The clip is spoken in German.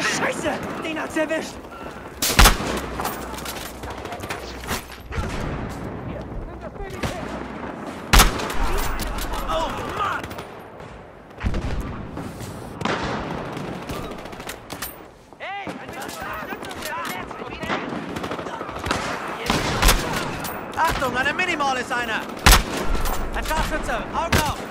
Scheiße! Den hat's erwischt! Oh Mann! Hey, ein bisschen Achtung, an der Minimal ist einer! Ein Scharfschütze, Augen auf!